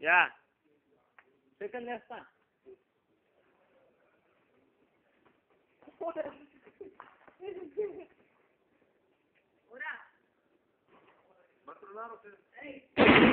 yeah chicken చేస్తా Ma trovarono